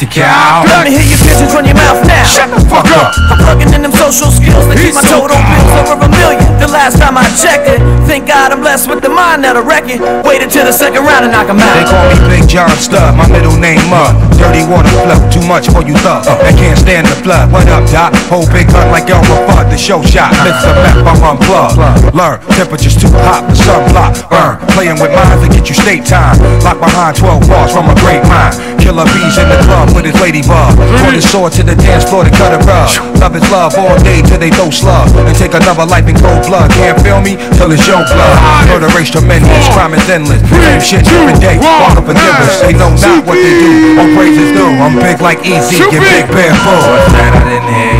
the cow. Let me hear your pigeons run your mouth now. Shut the fuck up. I'm plugging in them social skills that keep my total bills over a million. The last time I checked thank God I'm blessed with the mind that'll wreck it. Wait until the second round and knock 'em out. They call me Big John Studd, my middle name Mud. Dirty water flow, too much for you thug. Uh, and can't stand the flood. What up, Doc? Whole big gun like Elmer Fudd, the show shot. Miss a map, I'm unplugged. Learn, temperature's too hot, the sun block. Burn, playing with minds to get you state time. Locked behind 12 bars from a great mind. Killer bees in the club with his ladybug. Put his sword to the dance floor to cut a rug. Love is love all day till they throw slug. And take another life in cold blood. Can't feel me till it's your blood. Murder race tremendous, crime is endless. Same shit every day. Walk up and us. They know not what they do. All praises due. I'm big like Easy. Get big bear full. What's that? I didn't hear you. Shut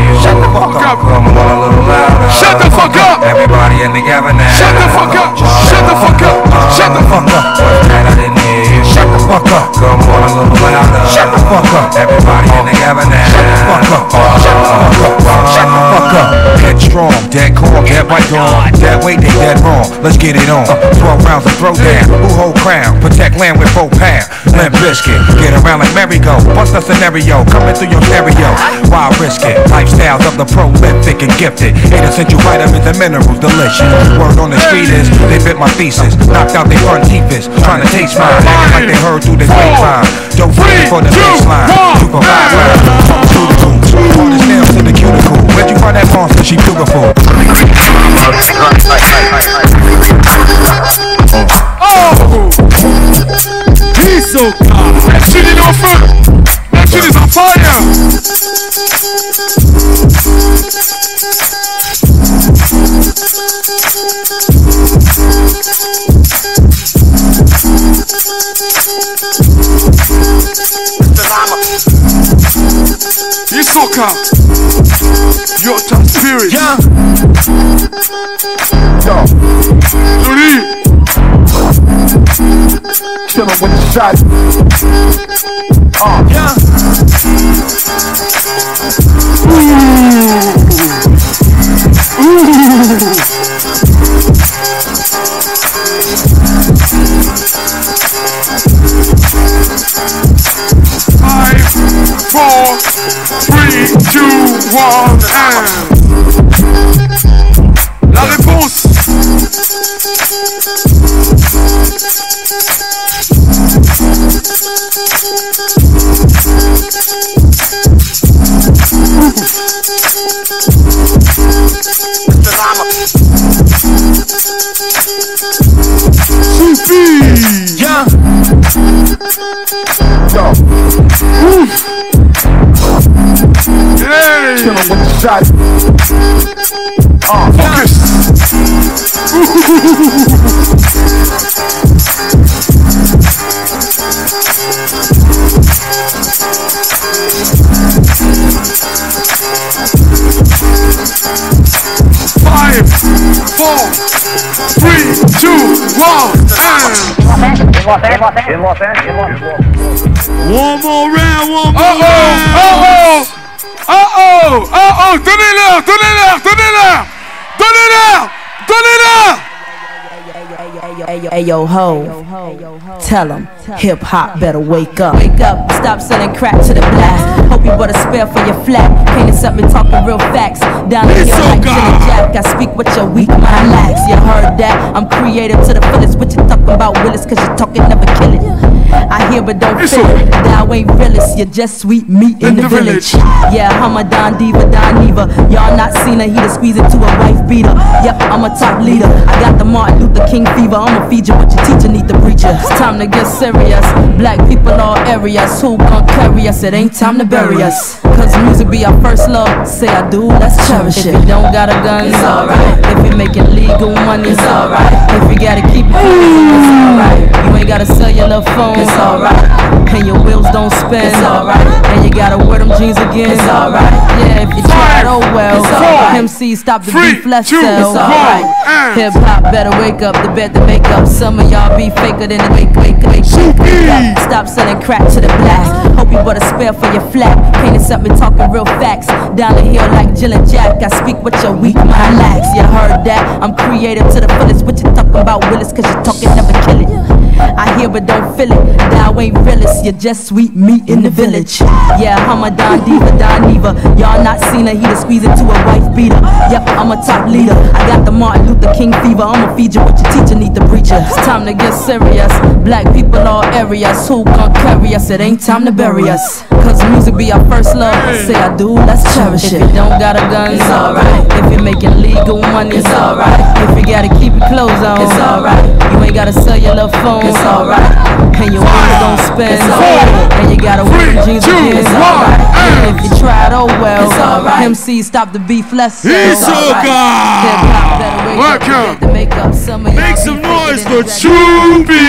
the fuck up. Come on a little louder. Shut the fuck up. Everybody in together now. Shut the fuck up. Headstrong, dead calm, dead right on. Dead weight, they dead wrong. Let's get it on. 12 rounds of throw down. Who hold crown? Protect land with four pound. Limp biscuit. Get around like merry-go. Bust a scenario. Coming through your stereo. Why risk it? Lifestyles of the prolific and gifted. Eight essential vitamins and minerals. Delicious. Word on the street is they bit my thesis. Knocked out their front teeth trying to taste mine. Acting like they heard through the grapevine. Don't free for the baseline. To provide rhyme. Find that monster? She beautiful. Oh! He's so He's so calm. Your top spirit. Yeah. Yuri. Chillin' with the shot. Yeah. One, and. La réponse. Sophie. Yeah. Hey. Chillin' with the shot. Focus. Five, four, three, two, one, and. One more round, one more Uh oh, round. uh oh, oh, donnez-leur, donnez-leur, donnez-leur, donnez-leur, donnez-leur. Hey yo ho, tell 'em hip hop better wake up. Wake up, stop selling crack to the blast. Hope you bought a spare for your flat. Painting something talking real facts. Down in your like. Jack. I speak what your weak mind lacks. You heard that? I'm creative to the fullest. What you talking about, Willis? Cause you talking never kill it. I hear but don't It's feel so- it. Thou ain't realist, you're just sweet meat in, In the, the village. village. Yeah, I'm a Don Diva, Don Diva. Y'all not seen her, he to squeeze into a wife beater. Yep, I'm a top leader. I got the Martin Luther King fever. I'ma feed you what your teacher need to preach you. It's time to get serious. Black people all areas. Who gon' carry us? It ain't time to bury us. Cause music be our first love. Say I do, let's cherish it. If you don't got a gun, it's alright. If you're making legal money, it's alright. If you gotta keep it, it's alright. You ain't gotta sell your little phone. It's alright. And your wheels don't spin. It's alright. And you gotta wear them jeans again. It's alright. Yeah, if you try it, oh well. It's alright. MC, stop the Three, beef, let's two, sell. one, and- Hip hop better wake up, the bed to make up. Some of y'all be faker than the wake, wake, wake, wake, wake. Stop selling crack to the blacks. Hope you bought a spare for your flat. Can't accept me talking real facts. Down the hill like Jill and Jack. I speak what your weak mind lacks. You heard that? I'm creative to the fullest. What you talking about, Willis? Cause you talking never kill it. I hear but don't feel it. Thou ain't realist. You're just sweet meat in the village. Yeah, I'm a Don Diva, Don Diva. Y'all not seen her. He to squeeze into a wife beater. Yep, I'm a top leader. I got the Martin Luther King fever. I'ma feed you what your teacher need to preach. It's time to get serious. Black people all areas. Who gon' carry us? It ain't time to bury us. Cause music be our first love. Say I do, let's cherish it. If you don't got a gun, it's alright. If you're making legal money, it's alright. If you gotta keep your clothes on, it's alright. You ain't gotta sell your little phone, it's alright. And your wheels don't spin, it's alright. And you gotta wear jeans again, it's alright. and- if you try it, oh well. It's alright. MC, stop the beef, let's sell. He's so Hip-hop better wake up, Welcome. make. Some of y'all Make some noise for Choupi.